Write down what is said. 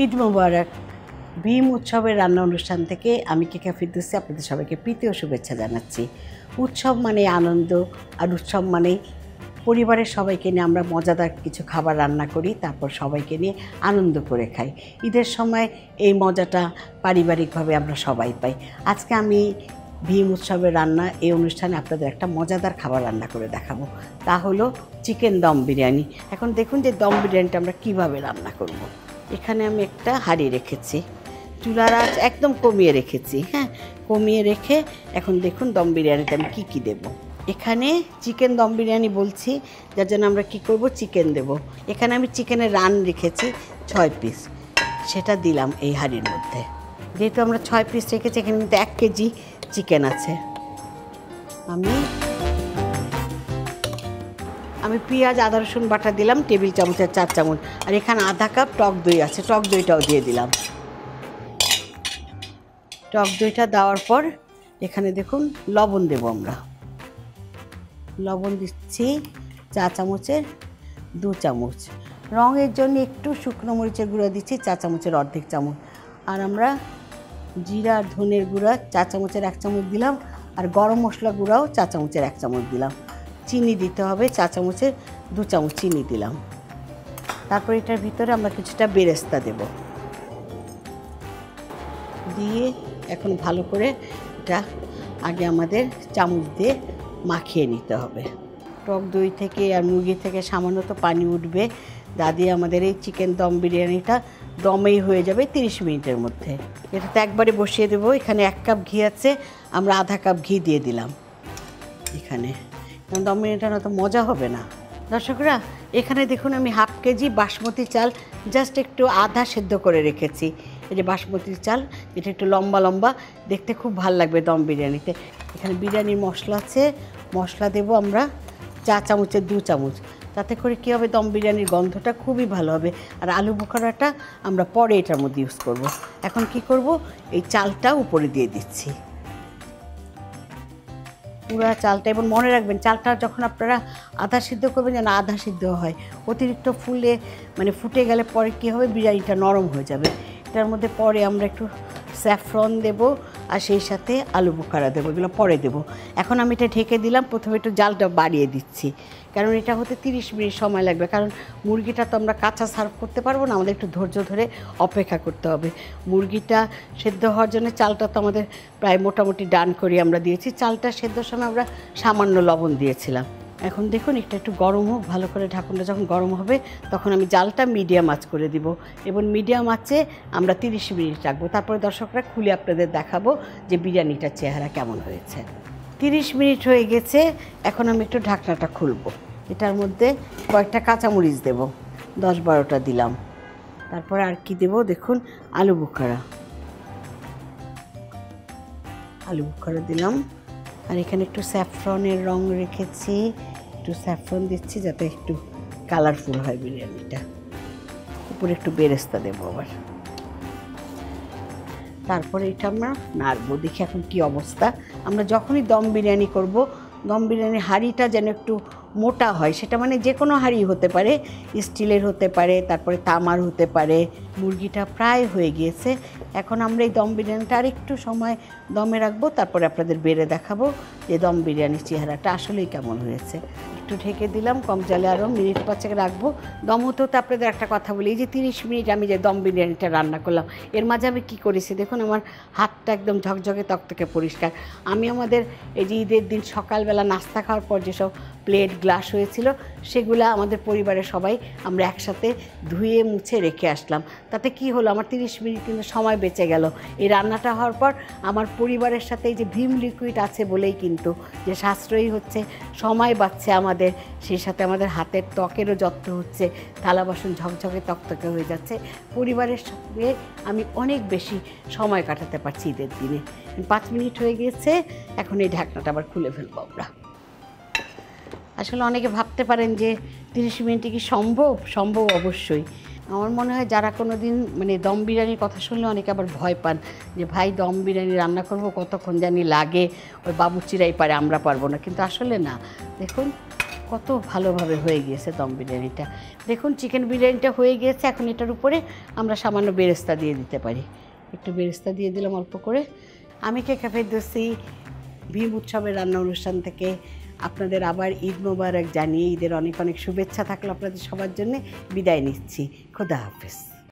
ঈদ মোবারক। ভীম উৎসবের রান্না অনুষ্ঠান থেকে আমি কেকা ফিরদৌসি, আপনাদের সবাইকে প্রীতি ও শুভেচ্ছা জানাচ্ছি। উৎসব মানে আনন্দ, আর উৎসব মানে পরিবারের সবাইকে নিয়ে আমরা মজাদার কিছু খাবার রান্না করি, তারপর সবাইকে নিয়ে আনন্দ করে খাই। ঈদের সময় এই মজাটা পারিবারিকভাবে আমরা সবাই পাই। আজকে আমি ভীম উৎসবের রান্না, এই অনুষ্ঠানে আপনাদের একটা মজাদার খাবার রান্না করে দেখাবো। তা হলো চিকেন দম বিরিয়ানি। এখন দেখুন যে দম বিরিয়ানিটা আমরা কীভাবে রান্না করব। এখানে আমি একটা হাঁড়ি রেখেছি। চুলার আঁচ একদম কমিয়ে রেখেছি হ্যাঁ? কমিয়ে রেখে এখন দেখুন দম বিরিয়ানিতে আমি কী কী দেবো। এখানে চিকেন দম বিরিয়ানি বলছি, যার জন্য আমরা কি করব? চিকেন দেব। এখানে আমি চিকেনের রান রেখেছি, ছয় পিস। সেটা দিলাম এই হাঁড়ির মধ্যে। যেহেতু আমরা ছয় পিস রেখেছি, এখানে কিন্তু এক কেজি চিকেন আছে। আমি আমি পেঁয়াজ, আদা, রসুন বাটা দিলাম, টেবিল চামচের চার চামচ। আর এখানে আধা কাপ টক দই আছে, টক দইটাও দিয়ে দিলাম। টক দইটা দেওয়ার পর এখানে দেখুন লবণ দেবো আমরা। লবণ দিচ্ছি চা চামচের দু চামচ। রঙের জন্য একটু শুকনো মরিচের গুঁড়ো দিচ্ছি, চা চামচের অর্ধেক চামচ। আর আমরা জিরা আর ধনের গুঁড়া, চা চামচের এক চামচ দিলাম। আর গরম মশলা গুঁড়াও চা চামচের এক চামচ দিলাম। চিনি দিতে হবে, চা চামচের দু চামচ চিনি দিলাম। তারপর এটার ভিতরে আমরা কিছুটা বেরেস্তা দেব। দিয়ে এখন ভালো করে এটা আগে আমাদের চামচ দিয়ে মাখিয়ে নিতে হবে। টক দই থেকে আর মুরগি থেকে সামান্য তো পানি উঠবে। দা দিয়ে আমাদের এই চিকেন দম বিরিয়ানিটা দমেই হয়ে যাবে তিরিশ মিনিটের মধ্যে। এটা তো একবারে বসিয়ে দেবো। এখানে এক কাপ ঘি আছে, আমরা আধা কাপ ঘি দিয়ে দিলাম। এখানে। কারণ দম বিরিয়ানিটা অত মজা হবে না। দর্শকরা, এখানে দেখুন আমি হাফ কেজি বাসমতি চাল জাস্ট একটু আধা সেদ্ধ করে রেখেছি। এই যে বাসমতি চাল, এটা একটু লম্বা লম্বা, দেখতে খুব ভালো লাগবে দম বিরিয়ানিতে। এখানে বিরিয়ানির মশলা আছে, মশলা দেব আমরা চা চামচের দু চামচ। তাতে করে কী হবে, দম বিরিয়ানির গন্ধটা খুবই ভালো হবে। আর আলু বোখারাটা আমরা পরে এটার মধ্যে ইউজ করব। এখন কি করব, এই চালটা উপরে দিয়ে দিচ্ছি। পুরো চালটা এবং মনে রাখবেন চালটা যখন আপনারা আধা সিদ্ধ করবেন যেন আধা সিদ্ধ হয়। অতিরিক্ত ফুলে মানে ফুটে গেলে পরে কী হবে? বিরিয়ানিটা নরম হয়ে যাবে। এটার মধ্যে পরে আমরা একটু স্যাফ্রন দেব আর সেই সাথে আলু বোকারা দেবো। এগুলো পরে দেবো। এখন আমি এটা ঢেকে দিলাম। প্রথমে একটু জালটা বাড়িয়ে দিচ্ছি। কারণ এটা হতে তিরিশ মিনিট সময় লাগবে। কারণ মুরগিটা তো আমরা কাঁচা সার্ভ করতে পারব না, আমাদের একটু ধৈর্য ধরে অপেক্ষা করতে হবে। মুরগিটা সেদ্ধ হওয়ার জন্য চালটা তো আমাদের প্রায় মোটামুটি ডান করে আমরা দিয়েছি। চালটা সেদ্ধর সময় আমরা সামান্য লবণ দিয়েছিলাম। এখন দেখুন একটু একটু গরম হোক, ভালো করে ঢাকুনটা যখন গরম হবে, তখন আমি জালটা মিডিয়াম আঁচ করে দিব। এবং মিডিয়াম আঁচে আমরা তিরিশ মিনিট রাখব। তারপরে দর্শকরা খুলে আপনাদের দেখাবো যে বিরিয়ানিটার চেহারা কেমন হয়েছে। তিরিশ মিনিট হয়ে গেছে, এখন আমি একটু ঢাকনাটা খুলবো। এটার মধ্যে কয়েকটা কাঁচামরিচ দেব, দশ বারোটা দিলাম। তারপর আর কি দেব দেখুন, আলু বুখারা। আলু বুখারা দিলাম। আর এখানে একটু স্যাফরনের রং রেখেছি, একটু স্যাফরন দিচ্ছি যাতে একটু কালারফুল হয় বিরিয়ানিটা। উপরে একটু বেরেস্তা দেবো আবার। তারপরে এটা আমরা নাড়বো। দেখি এখন কি অবস্থা। আমরা যখনই দম বিরিয়ানি করব, দম বিরিয়ানির হাঁড়িটা যেন একটু মোটা হয়, সেটা মানে যে কোনো হাঁড়ি হতে পারে, স্টিলের হতে পারে, তারপরে তামার হতে পারে, মুরগিটা প্রায় হয়ে গিয়েছে। এখন আমরা এই দম বিরিয়ানিটা আর একটু সময় দমে রাখব, তারপরে আপনাদের বেড়ে দেখাবো যে দম বিরিয়ানির চেহারাটা আসলেই কেমন হয়েছে। একটু ঢেকে দিলাম, কম জলে আরও মিনিট পাঁচেক রাখব। দম হতে তো আপনাদের একটা কথা বলি, এই যে তিরিশ মিনিট আমি যে দম বিরিয়ানিটা রান্না করলাম, এর মাঝে আমি কী করেছি দেখুন, আমার হাতটা একদম ঝকঝকে তক থেকে পরিষ্কার। আমি আমাদের এই যে ঈদের দিন সকালবেলা নাস্তা খাওয়ার পর যেসব প্লেট, গ্লাস হয়েছিল, সেগুলো আমাদের পরিবারের সবাই আমরা একসাথে ধুয়ে, মুছে রেখে আসলাম। তাতে কি হলো, আমার তিরিশ মিনিট কিন্তু সময় বেঁচে গেল। এই রান্নাটা হওয়ার পর আমার পরিবারের সাথে এই যে ভীম লিকুইড আছে বলেই কিন্তু যে সাশ্রয়ী হচ্ছে, সময় বাঁচছে আমাদের। সেই সাথে আমাদের হাতের ত্বকেরও যত্ন হচ্ছে, থালা বাসন ঝকঝকে তকতকে হয়ে যাচ্ছে। পরিবারের সঙ্গে আমি অনেক বেশি সময় কাটাতে পারছি ঈদের দিনে। পাঁচ মিনিট হয়ে গিয়েছে, এখন এই ঢাকনাটা আবার খুলে ফেলব আমরা। আসলে অনেকে ভাবতে পারেন যে তিরিশ মিনিটে কি সম্ভব? সম্ভব অবশ্যই। আমার মনে হয় যারা কোনো দিন মানে দম বিরিয়ানির কথা শুনলে অনেকে আবার ভয় পান যে, ভাই, দম বিরিয়ানি রান্না করব, কতক্ষণ জানি লাগে? ওই বাবুচিরাই পারে, আমরা পারব না। কিন্তু আসলে না। দেখুন, কত ভালোভাবে হয়ে গিয়েছে দম বিরিয়ানিটা। দেখুন, চিকেন বিরিয়ানিটা হয়ে গিয়েছে, এখন এটার উপরে আমরা সামান্য বেরেস্তা দিয়ে দিতে পারি। একটু বেরেস্তা দিয়ে দিলাম অল্প করে। আমি কে ক্যাফে দোষী ভীম উৎসবের রান্না অনুষ্ঠান থেকে। আপনাদের আবার ঈদ মোবারক জানিয়ে ঈদের অনেক অনেক শুভেচ্ছা থাকল আপনাদের সবার জন্য। বিদায় নিচ্ছি। খোদা হাফেজ।